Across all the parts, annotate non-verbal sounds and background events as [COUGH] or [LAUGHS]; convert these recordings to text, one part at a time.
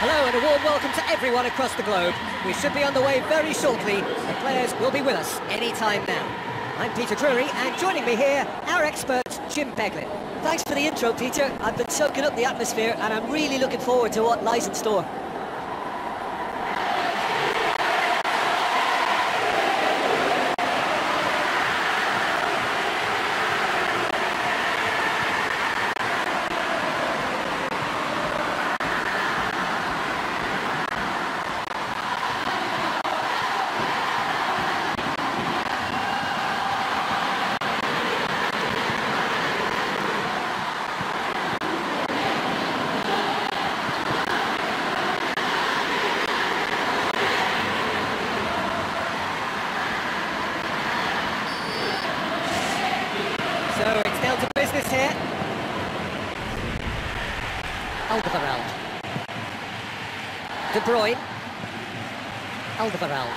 Hello and a warm welcome to everyone across the globe. We should be on the way very shortly. The players will be with us any time now. I'm Peter Drury, and joining me here, our expert, Jim Beglin. Thanks for the intro, Peter. I've been soaking up the atmosphere, and I'm really looking forward to what lies in store. So it's down to business here. Alderweireld. De Bruyne. Alderweireld.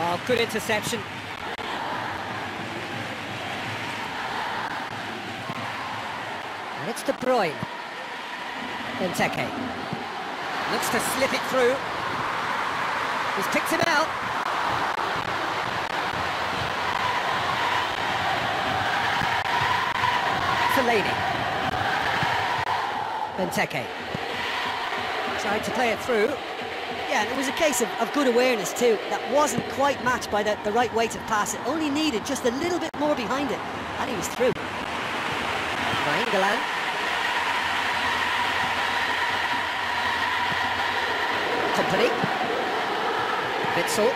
Oh, good interception. And it's De Bruyne. Benteke. Looks to slip it through. He's picked him out. Fellaini. Benteke. Tried to play it through. Yeah, and it was a case of, of good awareness too. That wasn't quite matched by the, the right way to pass. It only needed just a little bit more behind it, and he was through. Nainggolan. Kompany. Witsel.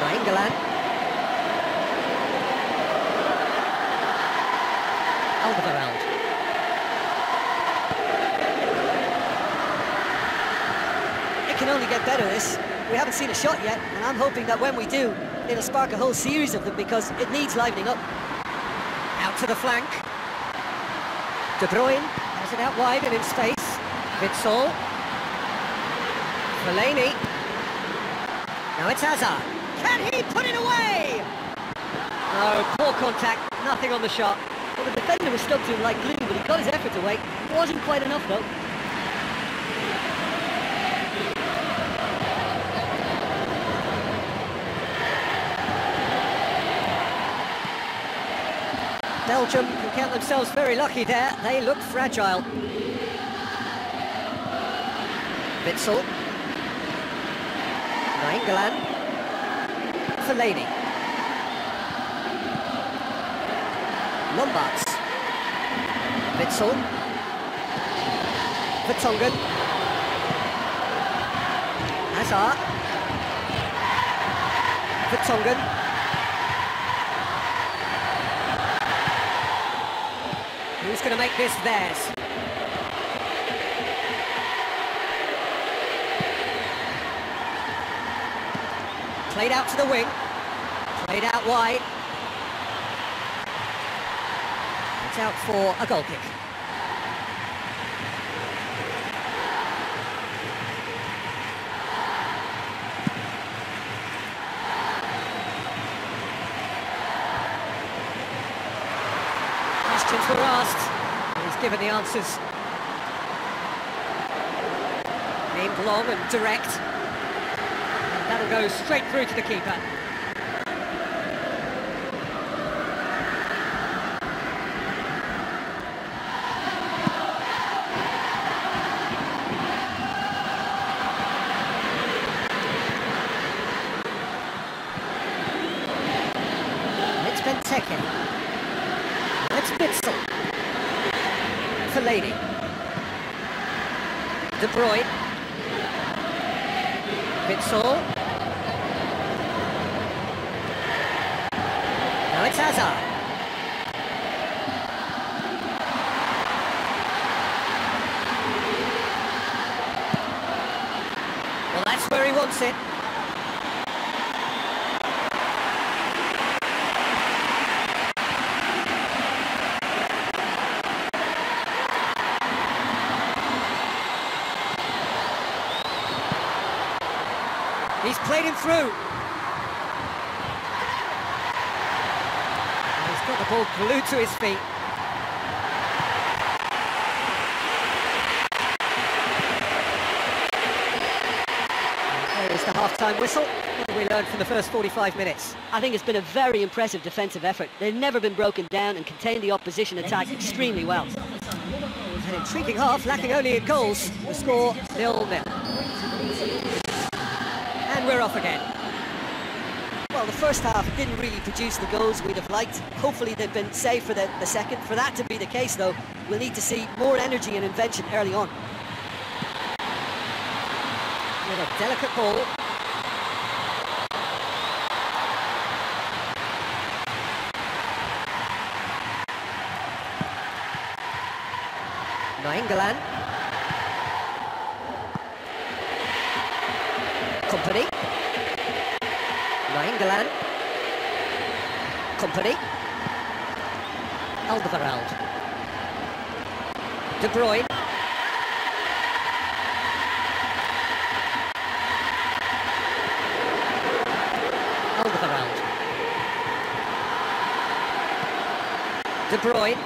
Nainggolan. Alderweireld. It can only get better, this. We haven't seen a shot yet, and I'm hoping that when we do, it'll spark a whole series of them because it needs livening up. Out to the flank. De Bruyne has it out wide and in space. Witsel. Fellaini. Now it's Hazard. Can he put it away? Oh, poor contact. Nothing on the shot. Well, the defender was stuck to him like glue, but he got his effort away. It Wasn't quite enough, though. Belgium can count themselves very lucky there. They look fragile. Witsel. Nainggolan. Fellaini. Lombaerts. Witsel. Vertonghen. Hazard. Vertonghen. Going to make this theirs? Played out to the wing. Played out wide. It's out for a goal kick. Questions were asked. Given the answers. Aimed long and direct. That'll go straight through to the keeper. It's Benteke. It's Witsel. Fellaini. De Bruyne. Witsel. Now it's Hazard. Well, that's where he wants it. He's played him through. Got the ball glued to his feet. There is the half-time whistle. What have we learned from the first 45 minutes? I think it's been a very impressive defensive effort. They've never been broken down and contained the opposition attack extremely well. An intriguing half, lacking only in goals. The score nil-nil. We're off again. Well, the first half didn't really produce the goals we'd have liked. Hopefully they've been saved for the, the second. For that to be the case, though, we'll need to see more energy and invention early on. With a delicate ball. Nainggolan. Kompany. Nainggolan. Kompany. Alderweireld. De Bruyne. Alderweireld. De Bruyne.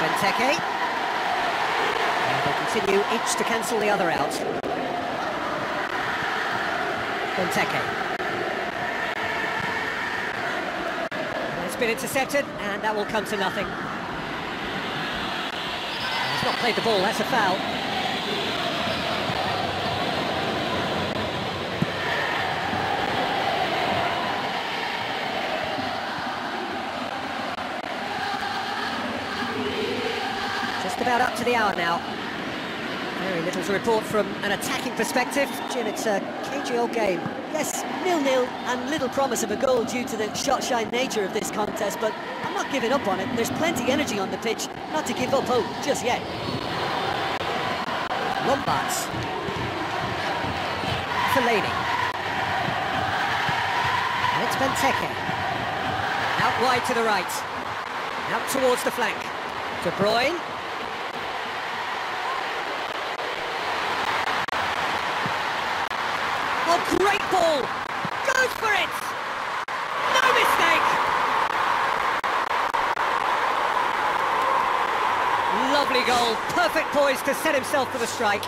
Benteke. Continue each to cancel the other out. Benteke. It's been intercepted, and that will come to nothing. He's not played the ball, that's a foul. Just about up to the hour now. Very little to report from an attacking perspective. Jim, it's a cagey old game. Yes, nil-nil and little promise of a goal due to the shot-shy nature of this contest, but I'm not giving up on it. There's plenty energy on the pitch, not to give up hope just yet. Lombaerts. Fellaini. And it's Benteke. Out wide to the right. Out towards the flank. De Bruyne. Great ball! Goes for it! No mistake! Lovely goal. Perfect poise to set himself for the strike.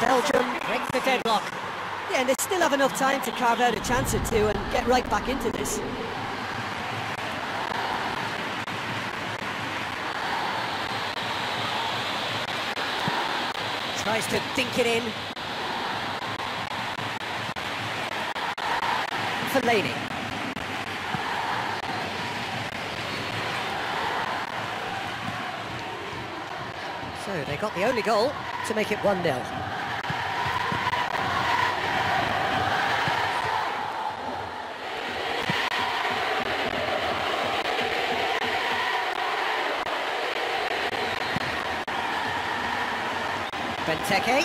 Belgium break the deadlock. Yeah, and they still have enough time to carve out a chance or two and get right back into this. Tries to dink it in. Fellaini. So they got the only goal to make it 1-0. Benteke.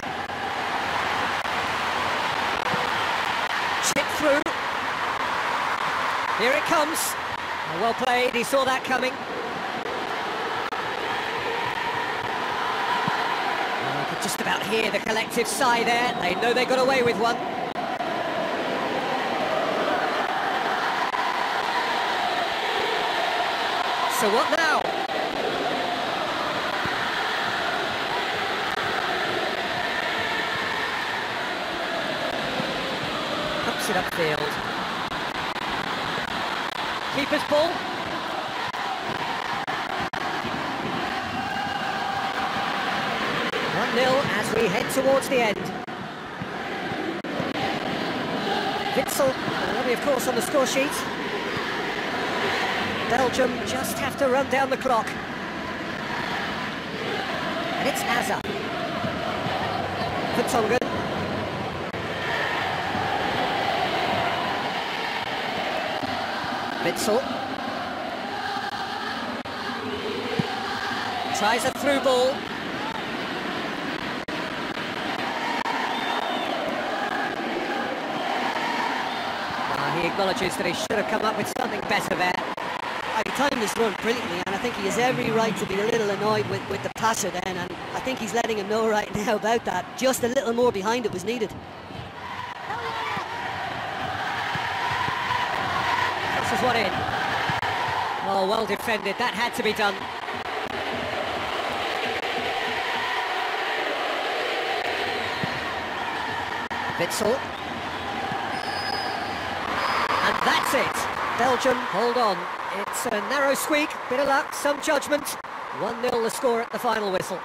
Chip through. Here it comes. Well played, he saw that coming. Oh, could just about hear the collective sigh there. They know they got away with one. So what now? Puts it upfield. Keeper's ball. One 0 as we head towards the end. Witsel, already of course on the score sheet. Belgium just have to run down the clock. And it's Hazard. Vertonghen. Witsel. Tries a through ball. Ah, he acknowledges that he should have come up with something better there. I timed this run brilliantly, and I think he has every right to be a little annoyed with, with the passer then, and I think he's letting him know right [LAUGHS] now about that. Just a little more behind it was needed. One in. Oh, well defended. That had to be done. Witsel. And that's it. Belgium hold on. It's a narrow squeak, bit of luck, some judgment. 1-0 the score at the final whistle.